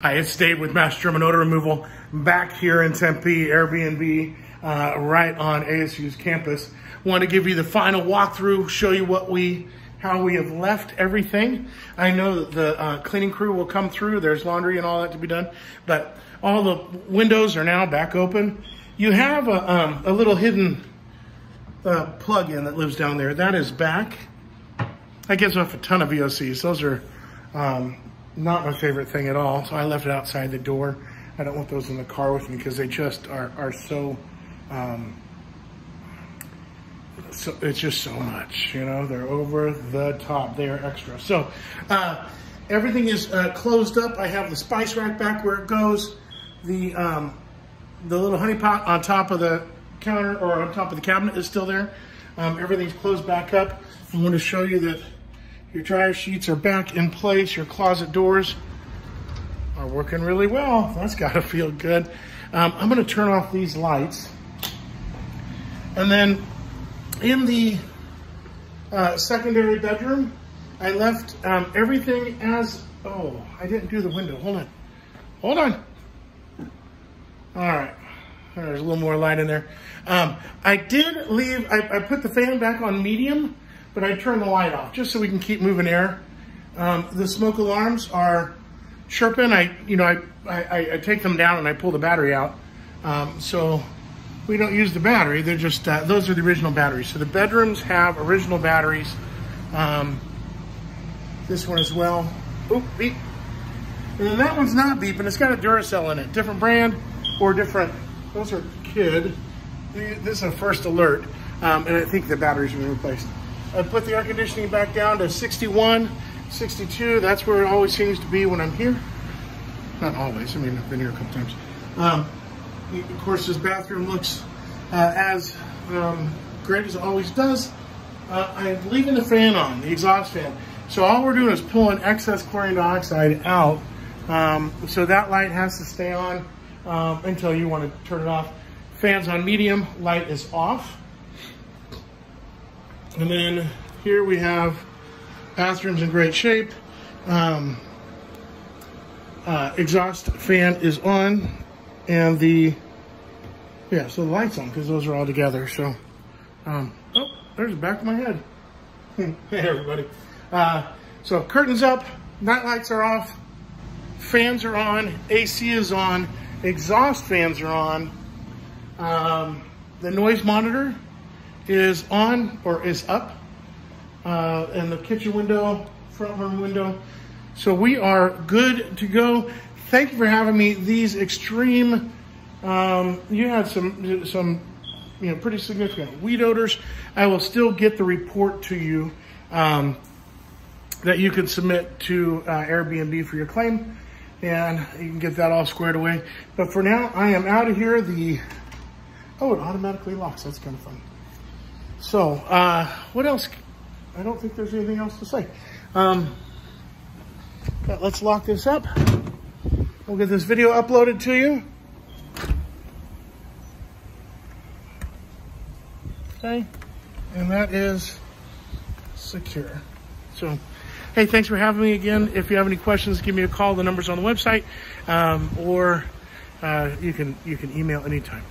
Hi, it's Dave with Master Germ and Odor Removal back here in Tempe, Airbnb, uh, right on ASU's campus. Want to give you the final walkthrough, show you what we, how we have left everything. I know that the uh, cleaning crew will come through. There's laundry and all that to be done, but all the windows are now back open. You have a, um, a little hidden uh, plug-in that lives down there. That is back. That gives off a ton of VOCs. Those are um, not my favorite thing at all. So I left it outside the door. I don't want those in the car with me because they just are, are so, um, so, it's just so much, you know, they're over the top. They are extra. So, uh, everything is uh, closed up. I have the spice rack back where it goes. The, um, the little honey pot on top of the counter or on top of the cabinet is still there. Um, everything's closed back up. I want to show you that your dryer sheets are back in place. Your closet doors are working really well. That's gotta feel good. Um, I'm gonna turn off these lights. And then in the uh, secondary bedroom, I left um, everything as, oh, I didn't do the window. Hold on. Hold on. All right. There's a little more light in there. Um, I did leave, I, I put the fan back on medium but I turn the light off just so we can keep moving air. Um, the smoke alarms are chirping. I, you know, I, I, I, take them down and I pull the battery out. Um, so we don't use the battery. They're just, uh, those are the original batteries. So the bedrooms have original batteries. Um, this one as well. Oh, beep. And then that one's not beeping. It's got a Duracell in it. Different brand or different, those are Kidde. This is a first alert. Um, and I think the batteries been replaced. I put the air conditioning back down to 61, 62. That's where it always seems to be when I'm here. Not always, I mean, I've been here a couple times. Um, of course, this bathroom looks uh, as um, great as it always does. Uh, I'm leaving the fan on, the exhaust fan. So all we're doing is pulling excess chlorine dioxide out. Um, so that light has to stay on um, until you want to turn it off. Fans on medium, light is off. And then here we have bathrooms in great shape. Um, uh, exhaust fan is on and the, yeah, so the light's on because those are all together. So, um, oh, there's the back of my head. hey, everybody. Uh, so curtains up, night lights are off, fans are on, AC is on, exhaust fans are on. Um, the noise monitor is on or is up, uh, and the kitchen window, front room window. So we are good to go. Thank you for having me. These extreme, um, you had some, some, you know, pretty significant weed odors. I will still get the report to you um, that you can submit to uh, Airbnb for your claim and you can get that all squared away. But for now, I am out of here. The, oh, it automatically locks. That's kind of fun. So, uh, what else? I don't think there's anything else to say. Um, let's lock this up. We'll get this video uploaded to you. Okay, and that is secure. So, hey, thanks for having me again. If you have any questions, give me a call. The number's on the website, um, or uh, you can you can email anytime.